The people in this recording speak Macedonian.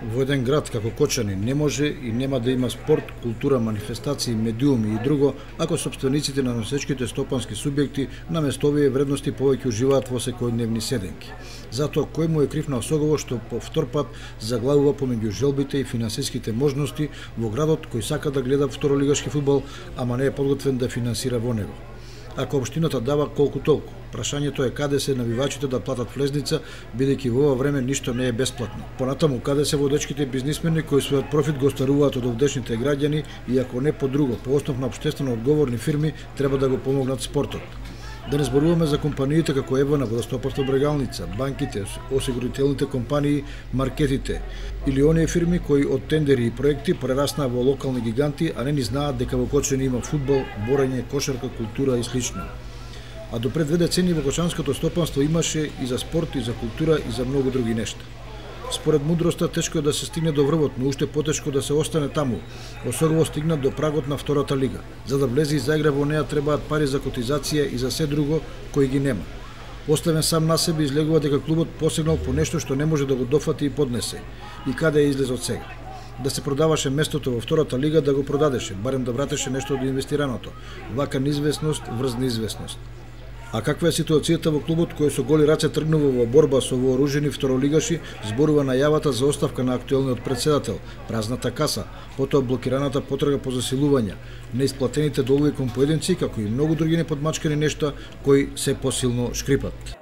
Во еден град како Кочани не може и нема да има спорт, култура, манифестации, медиуми и друго, ако собствениците на носечките стопански субјекти на местовие вредности повеќе уживаат во секојдневни седенки. Затоа кој му е крив на Осогово што по втор пат заглавува помеѓу желбите и финансиските можности во градот кој сака да гледа второлигашки фудбал, ама не е подготвен да финансира во него ако општината дава колку толку. Прашањето е каде се навивачите да платат влезница, бидејќи во ова време ништо не е бесплатно. Понатаму, каде се водечките бизнисмени кои својот профит го старуваат од овдешните граѓани и ако не по друго, по основ на обштествено одговорни фирми, треба да го помогнат спортот. Да не зборуваме за компаниите како Евана, водостопарство Брегалница, банките, осигурителните компании, маркетите или оние фирми кои од тендери и проекти прераснаа во локални гиганти, а не ни знаат дека во Кочани има фудбал, борење, кошарка, култура и слично. А до пред две децени во кочанското стопанство имаше и за спорт, и за култура, и за многу други нешта. Според мудроста, тешко е да се стигне до врвот, но уште потешко да се остане таму. Осогово стигна до прагот на втората лига. За да влезе и заигра во неа требаат пари за котизација и за се друго кои ги нема. Оставен сам на себе излегува дека клубот посегнал по нешто што не може да го дофати и поднесе. И каде е излезот сега? Да се продаваше местото во втората лига да го продадеше, барем да вратеше нешто од инвестираното. Вака неизвестност врз неизвестност. А каква е ситуацијата во клубот кој со голи раце тргнува во борба со вооружени второлигаши, зборува најавата за оставка на актуелниот председател, празната каса, потоа блокираната потрага по засилување, неисплатените долgoви кон поединци, како и многу други неподмачкани нешта кои се посилно шкрипат.